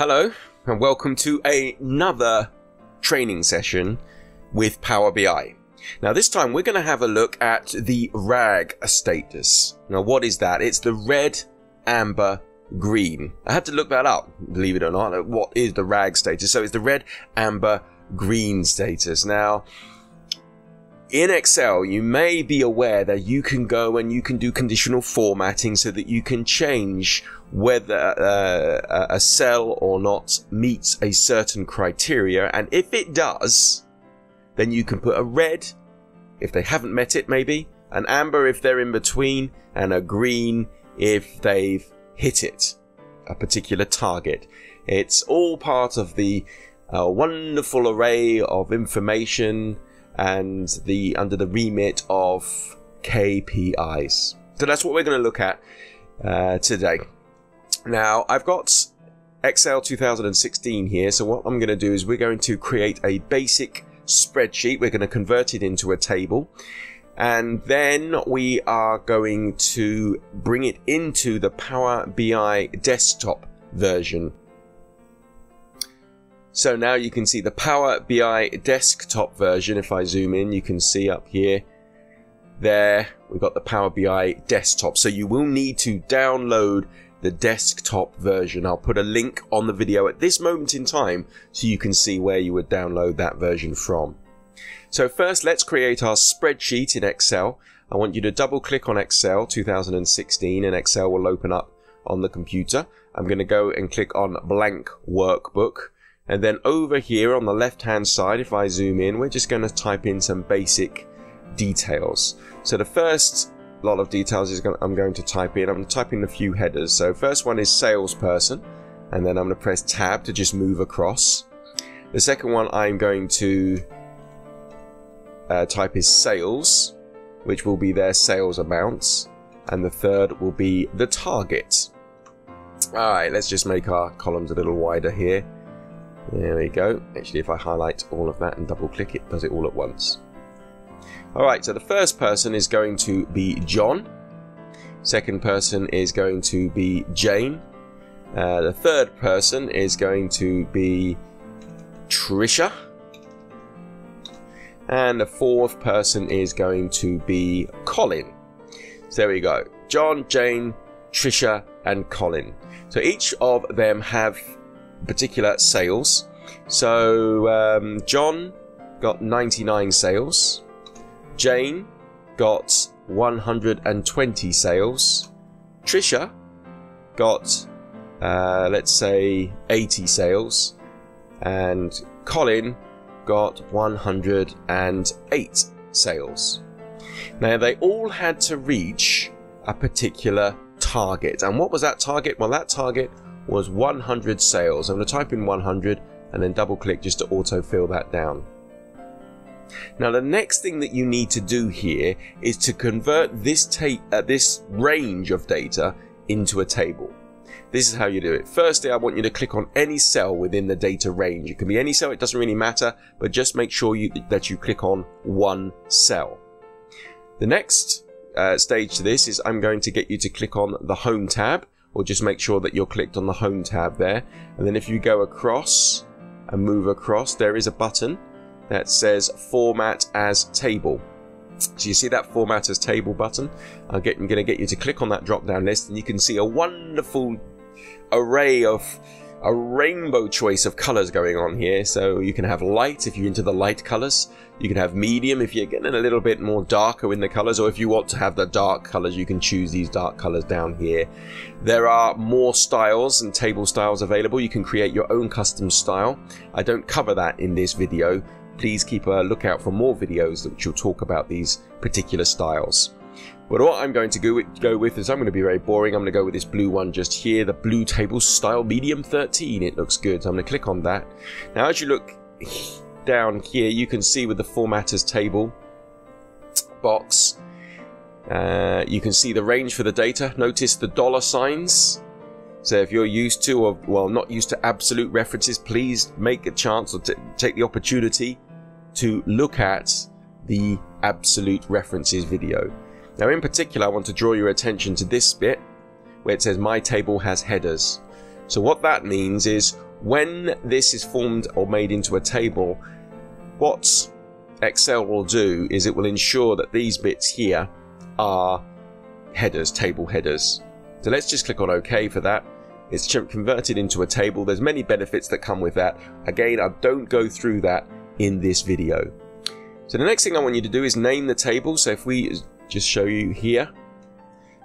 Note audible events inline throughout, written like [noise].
Hello, and welcome to another training session with Power BI. Now, this time we're going to have a look at the RAG status. Now, what is that? It's the red, amber, green. I had to look that up, believe it or not. What is the RAG status? So it's the red, amber, green status. Now, in Excel, you may be aware that you can go and you can do conditional formatting so that you can change whether uh, a cell or not meets a certain criteria. And if it does, then you can put a red if they haven't met it, maybe, an amber if they're in between, and a green if they've hit it, a particular target. It's all part of the uh, wonderful array of information and the under the remit of KPIs. So that's what we're going to look at uh, today. Now, I've got Excel 2016 here, so what I'm going to do is we're going to create a basic spreadsheet. We're going to convert it into a table. And then we are going to bring it into the Power BI desktop version so now you can see the Power BI desktop version. If I zoom in, you can see up here, there, we've got the Power BI desktop. So you will need to download the desktop version. I'll put a link on the video at this moment in time so you can see where you would download that version from. So first, let's create our spreadsheet in Excel. I want you to double click on Excel 2016 and Excel will open up on the computer. I'm going to go and click on blank workbook. And then over here on the left hand side, if I zoom in, we're just going to type in some basic details. So the first lot of details is going I'm going to type in, I'm typing a few headers. So first one is salesperson, and then I'm going to press tab to just move across. The second one I'm going to uh, type is sales, which will be their sales amounts. And the third will be the target. Alright, let's just make our columns a little wider here. There we go. Actually, if I highlight all of that and double click, it does it all at once. Alright, so the first person is going to be John. Second person is going to be Jane. Uh, the third person is going to be Trisha. And the fourth person is going to be Colin. So there we go. John, Jane, Trisha, and Colin. So each of them have particular sales. So um, John got 99 sales. Jane got 120 sales. Trisha got, uh, let's say, 80 sales. And Colin got 108 sales. Now, they all had to reach a particular target. And what was that target? Well, that target was 100 sales. I'm going to type in 100 and then double click just to autofill that down. Now the next thing that you need to do here is to convert this, uh, this range of data into a table. This is how you do it. Firstly, I want you to click on any cell within the data range. It can be any cell, it doesn't really matter, but just make sure you, that you click on one cell. The next uh, stage to this is I'm going to get you to click on the Home tab or just make sure that you're clicked on the home tab there. And then if you go across and move across there is a button that says format as table. So you see that format as table button? I'm, going to get you to click on that drop down list and you can see a wonderful array of a rainbow choice of colors going on here. So you can have light if you're into the light colors. You can have medium if you're getting a little bit more darker in the colors, or if you want to have the dark colors, you can choose these dark colors down here. There are more styles and table styles available. You can create your own custom style. I don't cover that in this video. Please keep a lookout for more videos which will talk about these particular styles. But what I'm going to go with, go with is I'm going to be very boring. I'm going to go with this blue one just here, the blue table style medium 13. It looks good. So I'm going to click on that. Now, as you look down here, you can see with the format as table box, uh, you can see the range for the data. Notice the dollar signs. So if you're used to, or well, not used to absolute references, please make a chance or take the opportunity to look at the absolute references video. Now in particular, I want to draw your attention to this bit where it says my table has headers. So what that means is when this is formed or made into a table, what Excel will do is it will ensure that these bits here are headers, table headers. So let's just click on OK for that. It's converted into a table. There's many benefits that come with that. Again, I don't go through that in this video. So the next thing I want you to do is name the table. So if we just show you here,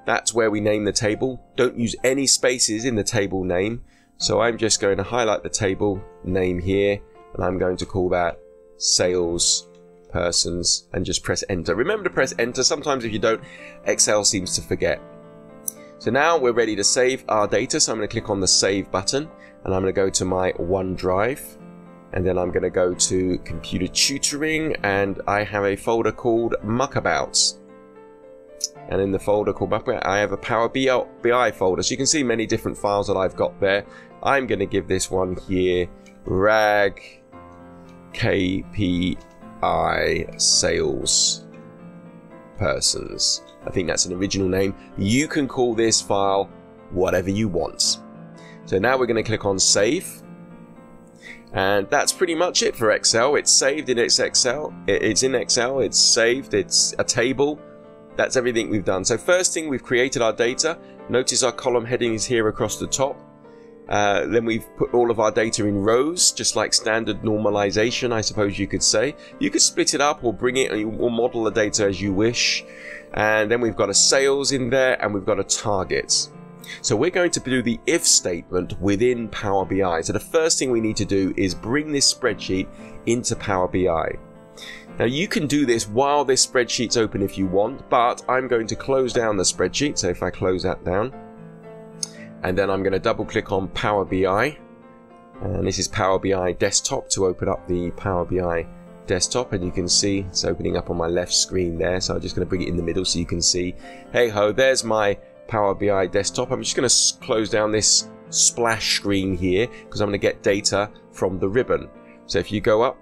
that's where we name the table. Don't use any spaces in the table name. So I'm just going to highlight the table name here and I'm going to call that sales persons and just press enter. Remember to press enter. Sometimes if you don't, Excel seems to forget. So now we're ready to save our data. So I'm going to click on the save button and I'm going to go to my OneDrive and then I'm going to go to computer tutoring and I have a folder called muckabouts and in the folder called Muckabout I have a Power BI uh, folder so you can see many different files that I've got there I'm going to give this one here rag KPI sales persons I think that's an original name you can call this file whatever you want so now we're going to click on save and that's pretty much it for Excel. It's saved in its Excel. It's in Excel. It's saved. It's a table. That's everything we've done. So first thing, we've created our data. Notice our column heading is here across the top. Uh, then we've put all of our data in rows, just like standard normalization, I suppose you could say. You could split it up or bring it or model the data as you wish. And then we've got a sales in there and we've got a target. So we're going to do the if statement within Power BI. So the first thing we need to do is bring this spreadsheet into Power BI. Now you can do this while this spreadsheet's open if you want, but I'm going to close down the spreadsheet. So if I close that down, and then I'm going to double click on Power BI, and this is Power BI desktop to open up the Power BI desktop and you can see it's opening up on my left screen there so I'm just going to bring it in the middle so you can see hey ho there's my Power BI desktop. I'm just going to close down this splash screen here because I'm going to get data from the ribbon. So if you go up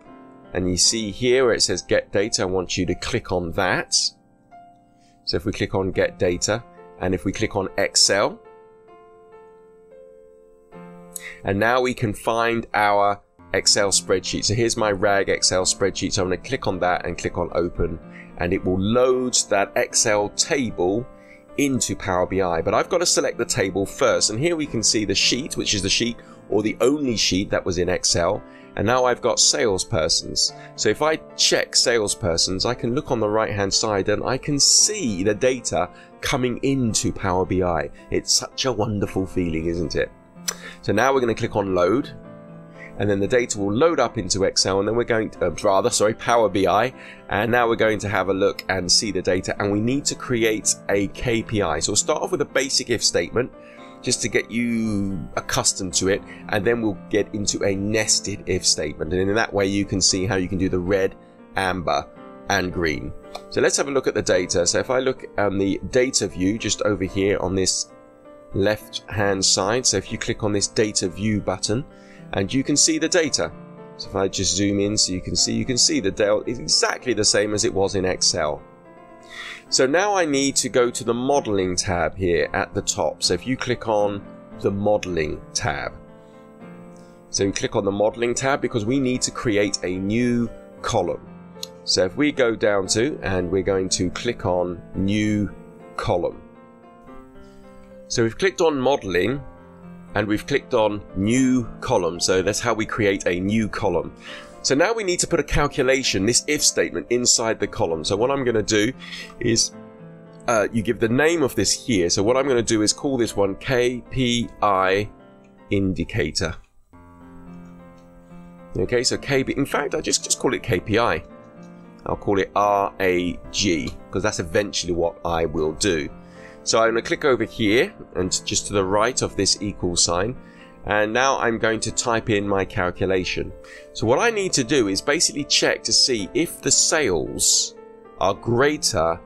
and you see here where it says get data, I want you to click on that. So if we click on get data and if we click on Excel, and now we can find our Excel spreadsheet. So here's my RAG Excel spreadsheet. So I'm going to click on that and click on open and it will load that Excel table into Power BI, but I've got to select the table first. And here we can see the sheet, which is the sheet or the only sheet that was in Excel. And now I've got salespersons. So if I check salespersons, I can look on the right hand side and I can see the data coming into Power BI. It's such a wonderful feeling, isn't it? So now we're going to click on load and then the data will load up into Excel and then we're going to, uh, rather, sorry, Power BI and now we're going to have a look and see the data and we need to create a KPI. So we'll start off with a basic if statement just to get you accustomed to it and then we'll get into a nested if statement and in that way you can see how you can do the red, amber and green. So let's have a look at the data. So if I look on the data view just over here on this left hand side, so if you click on this data view button, and you can see the data. So if I just zoom in so you can see, you can see the data is exactly the same as it was in Excel. So now I need to go to the modeling tab here at the top. So if you click on the modeling tab. So you click on the modeling tab because we need to create a new column. So if we go down to, and we're going to click on new column. So we've clicked on modeling and we've clicked on new column. So that's how we create a new column. So now we need to put a calculation, this if statement inside the column. So what I'm going to do is uh, you give the name of this here. So what I'm going to do is call this one KPI indicator. Okay, so KB, in fact, I just, just call it KPI. I'll call it RAG because that's eventually what I will do. So I'm going to click over here and just to the right of this equal sign. And now I'm going to type in my calculation. So what I need to do is basically check to see if the sales are greater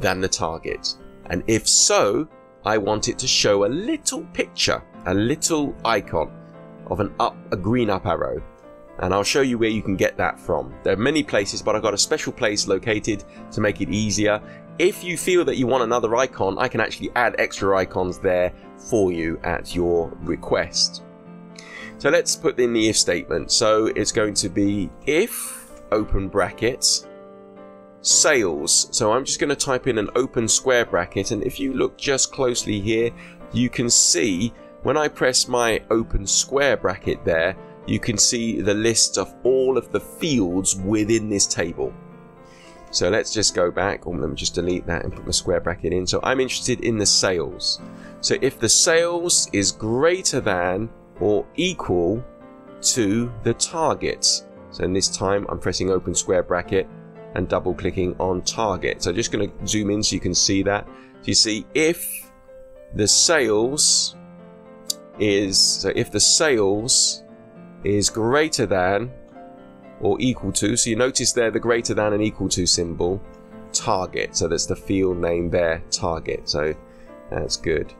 than the target. And if so, I want it to show a little picture, a little icon of an up, a green up arrow. And I'll show you where you can get that from. There are many places, but I've got a special place located to make it easier. If you feel that you want another icon, I can actually add extra icons there for you at your request. So let's put in the if statement. So it's going to be if, open brackets, sales. So I'm just going to type in an open square bracket and if you look just closely here, you can see when I press my open square bracket there, you can see the list of all of the fields within this table. So let's just go back, or let me just delete that and put my square bracket in. So I'm interested in the sales. So if the sales is greater than or equal to the target. So in this time I'm pressing open square bracket and double clicking on target. So I'm just going to zoom in so you can see that. So you see if the sales is, so if the sales is greater than or equal to, so you notice there the greater than and equal to symbol, target. So that's the field name there, target. So that's good.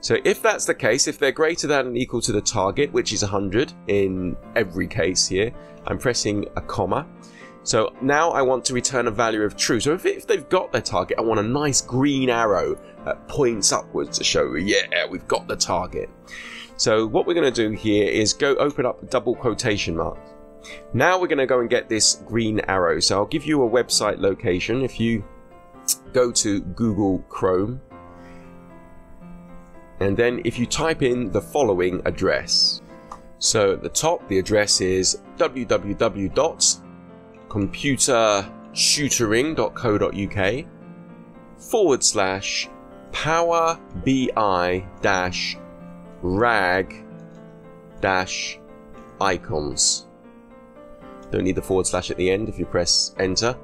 So if that's the case, if they're greater than and equal to the target, which is 100 in every case here, I'm pressing a comma. So now I want to return a value of true. So if, if they've got their target, I want a nice green arrow that points upwards to show, yeah, we've got the target. So what we're going to do here is go open up double quotation marks. Now we're going to go and get this green arrow. So I'll give you a website location. If you go to Google Chrome, and then if you type in the following address. So at the top, the address is www computertutoring.co.uk forward slash power bi dash rag dash icons. Don't need the forward slash at the end if you press enter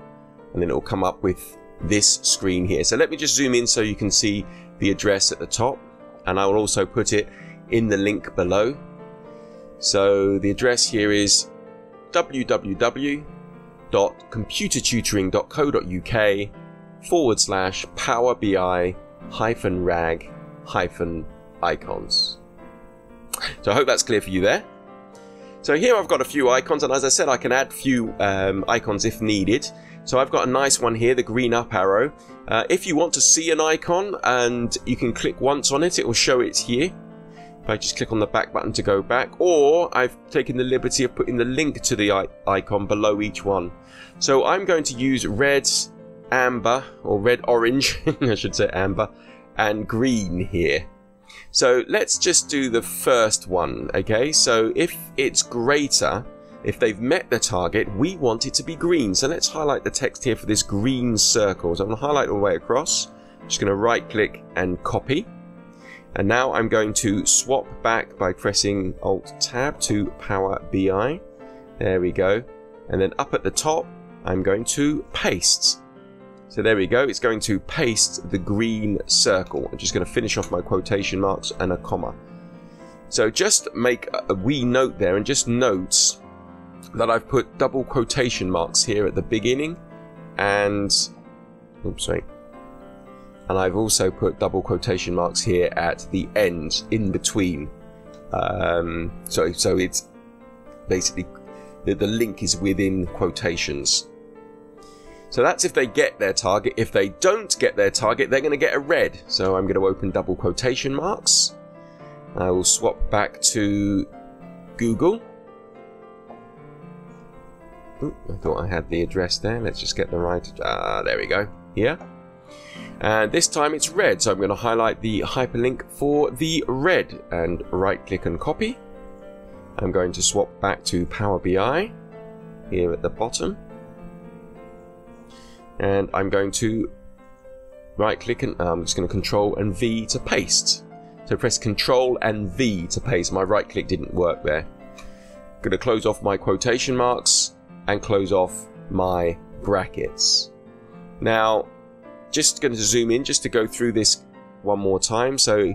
and then it will come up with this screen here. So let me just zoom in so you can see the address at the top and I will also put it in the link below. So the address here is www.computertutoring.co.uk forward slash Power BI hyphen rag hyphen icons. So I hope that's clear for you there. So here I've got a few icons, and as I said, I can add a few um, icons if needed. So I've got a nice one here, the green up arrow. Uh, if you want to see an icon and you can click once on it, it will show it here. If I just click on the back button to go back, or I've taken the liberty of putting the link to the icon below each one. So I'm going to use red, amber, or red orange, [laughs] I should say amber, and green here. So let's just do the first one, okay? So if it's greater, if they've met the target, we want it to be green. So let's highlight the text here for this green circle. So I'm going to highlight all the way across. Just going to right click and copy. And now I'm going to swap back by pressing Alt Tab to Power BI. There we go. And then up at the top, I'm going to paste. So there we go. It's going to paste the green circle. I'm just going to finish off my quotation marks and a comma. So just make a wee note there and just note that I've put double quotation marks here at the beginning and oops sorry and I've also put double quotation marks here at the end in between um, so so it's basically the, the link is within quotations so that's if they get their target. If they don't get their target they're going to get a red. So I'm going to open double quotation marks. I will swap back to Google. Ooh, I thought I had the address there. Let's just get the right ah there we go. Here. And this time it's red. So I'm going to highlight the hyperlink for the red and right click and copy. I'm going to swap back to Power BI here at the bottom and I'm going to right click and I'm just going to control and V to paste so press control and V to paste my right click didn't work there I'm going to close off my quotation marks and close off my brackets now just going to zoom in just to go through this one more time. So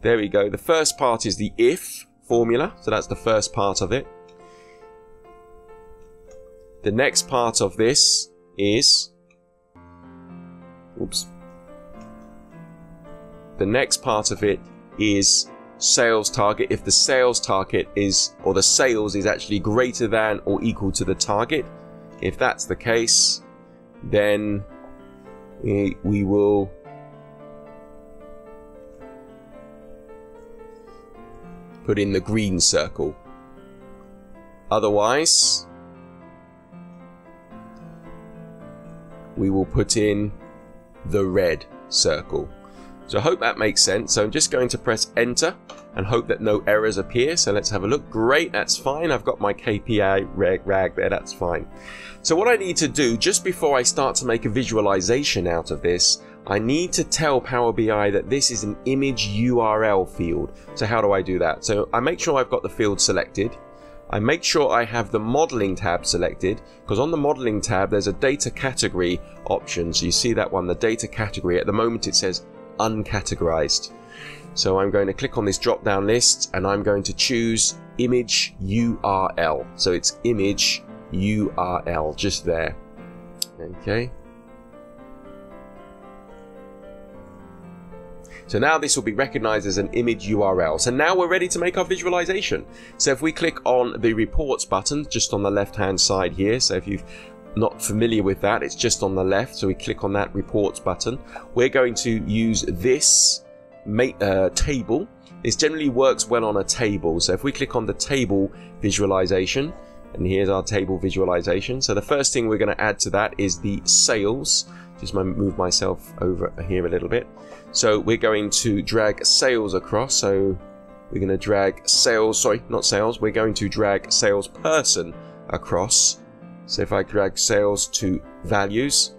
there we go. The first part is the if formula. So that's the first part of it. The next part of this is oops. The next part of it is sales target. If the sales target is or the sales is actually greater than or equal to the target. If that's the case, then we, will put in the green circle. Otherwise, we will put in the red circle. So I hope that makes sense. So I'm just going to press enter and hope that no errors appear. So let's have a look. Great, that's fine. I've got my KPI rag, rag there, that's fine. So what I need to do just before I start to make a visualization out of this, I need to tell Power BI that this is an image URL field. So how do I do that? So I make sure I've got the field selected. I make sure I have the modeling tab selected because on the modeling tab there's a data category option. So you see that one, the data category. At the moment it says uncategorized. So I'm going to click on this drop down list and I'm going to choose image URL. So it's image URL just there. Okay. So now this will be recognized as an image URL. So now we're ready to make our visualization. So if we click on the reports button just on the left hand side here. So if you've not familiar with that, it's just on the left. So we click on that reports button. We're going to use this uh, table. This generally works well on a table. So if we click on the table visualization, and here's our table visualization. So the first thing we're going to add to that is the sales. Just move myself over here a little bit. So we're going to drag sales across. So we're going to drag sales, sorry, not sales. We're going to drag salesperson across. So if I drag sales to values,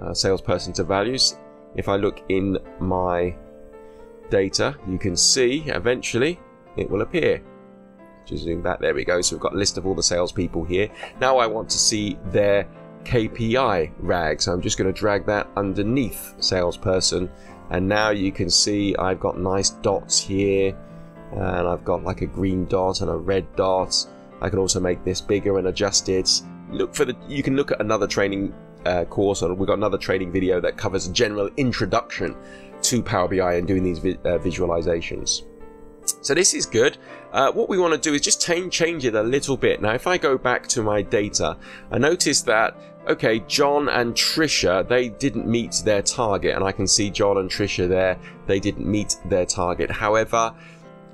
uh, salesperson to values, if I look in my data, you can see eventually it will appear. Just zoom back, there we go. So we've got a list of all the salespeople here. Now I want to see their KPI rag. So I'm just going to drag that underneath salesperson. And now you can see I've got nice dots here. And I've got like a green dot and a red dot. I can also make this bigger and adjust it. Look for the, you can look at another training uh, course or we've got another training video that covers a general introduction to Power BI and doing these vi uh, visualizations. So this is good. Uh, what we want to do is just change it a little bit. Now, if I go back to my data, I notice that, okay, John and Trisha, they didn't meet their target. And I can see John and Trisha there, they didn't meet their target. However,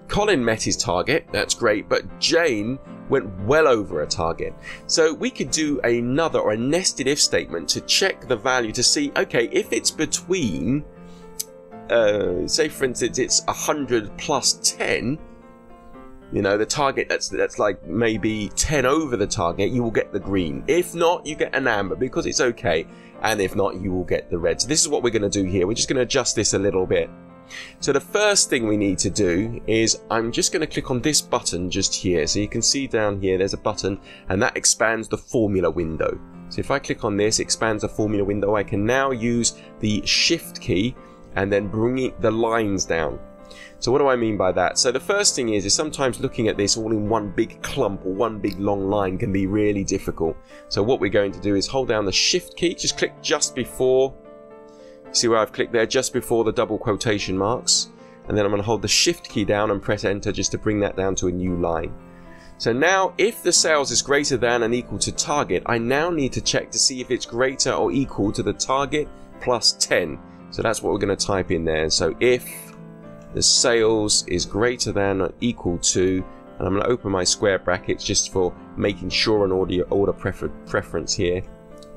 Colin met his target, that's great, but Jane went well over a target. So we could do another or a nested if statement to check the value to see, okay, if it's between uh, say for instance it's 100 plus 10 you know the target that's that's like maybe 10 over the target you will get the green. If not you get an amber because it's okay. And if not you will get the red. So this is what we're going to do here. We're just going to adjust this a little bit. So the first thing we need to do is I'm just going to click on this button just here. So you can see down here there's a button and that expands the formula window. So if I click on this expands the formula window. I can now use the shift key and then bringing the lines down. So what do I mean by that? So the first thing is, is sometimes looking at this all in one big clump or one big long line can be really difficult. So what we're going to do is hold down the shift key, just click just before, see where I've clicked there, just before the double quotation marks. And then I'm going to hold the shift key down and press enter just to bring that down to a new line. So now if the sales is greater than and equal to target, I now need to check to see if it's greater or equal to the target plus 10. So that's what we're going to type in there. So if the sales is greater than or equal to, and I'm going to open my square brackets just for making sure an order, order prefer, preference here,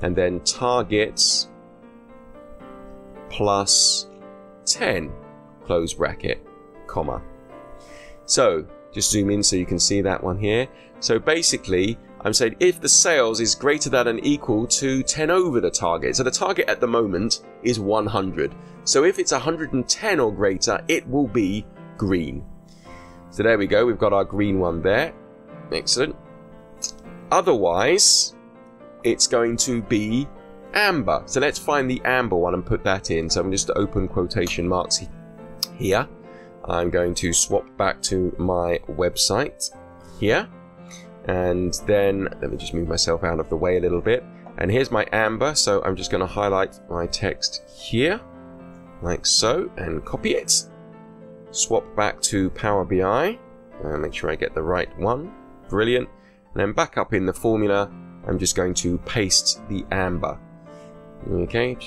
and then targets plus 10, close bracket, comma. So just zoom in so you can see that one here. So basically, I'm saying if the sales is greater than and equal to 10 over the target. So the target at the moment is 100. So if it's 110 or greater, it will be green. So there we go. We've got our green one there. Excellent. Otherwise, it's going to be amber. So let's find the amber one and put that in. So I'm just open quotation marks here. I'm going to swap back to my website here and then let me just move myself out of the way a little bit. And here's my amber so I'm just going to highlight my text here like so and copy it. Swap back to Power BI uh, make sure I get the right one. Brilliant. And then back up in the formula I'm just going to paste the amber. Okay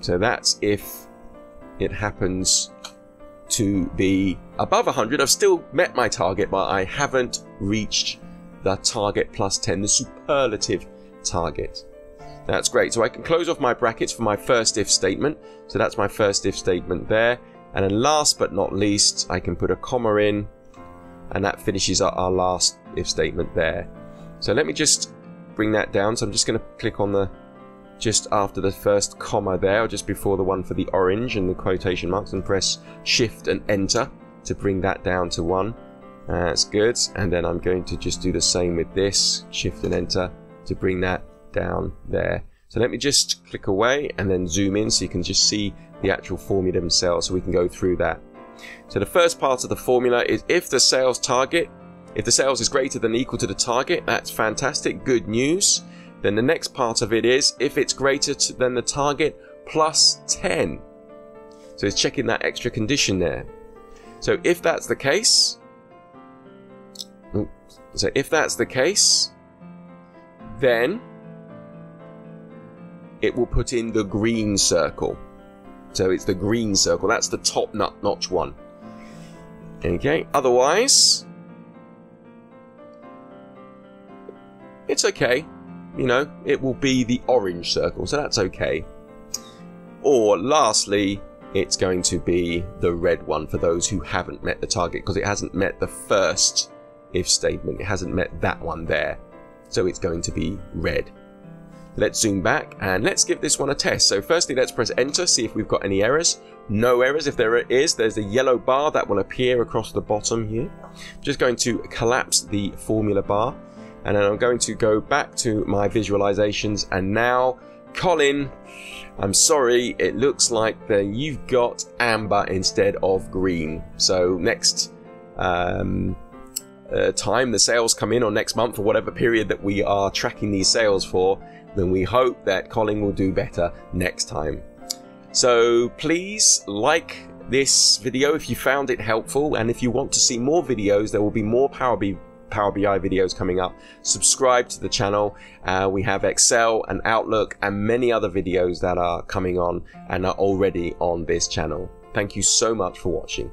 so that's if it happens to be above 100. I've still met my target, but I haven't reached the target plus 10, the superlative target. That's great. So I can close off my brackets for my first if statement. So that's my first if statement there. And then last but not least, I can put a comma in and that finishes our last if statement there. So let me just bring that down. So I'm just going to click on the just after the first comma there, or just before the one for the orange and the quotation marks, and press Shift and Enter to bring that down to one. Uh, that's good. And then I'm going to just do the same with this, Shift and Enter to bring that down there. So let me just click away and then zoom in so you can just see the actual formula themselves so we can go through that. So the first part of the formula is if the sales target, if the sales is greater than equal to the target, that's fantastic, good news. Then the next part of it is if it's greater than the target plus 10. So it's checking that extra condition there. So if that's the case, so if that's the case, then it will put in the green circle. So it's the green circle. That's the top nut notch one. Okay. Otherwise, it's okay you know, it will be the orange circle, so that's okay. Or lastly, it's going to be the red one for those who haven't met the target because it hasn't met the first if statement. It hasn't met that one there. So it's going to be red. Let's zoom back and let's give this one a test. So firstly, let's press enter, see if we've got any errors. No errors. If there is, there's a yellow bar that will appear across the bottom here. I'm just going to collapse the formula bar and then I'm going to go back to my visualizations and now Colin I'm sorry it looks like that you've got amber instead of green so next um, uh, time the sales come in or next month or whatever period that we are tracking these sales for then we hope that Colin will do better next time so please like this video if you found it helpful and if you want to see more videos there will be more Power BI Power BI videos coming up. Subscribe to the channel. Uh, we have Excel and Outlook and many other videos that are coming on and are already on this channel. Thank you so much for watching.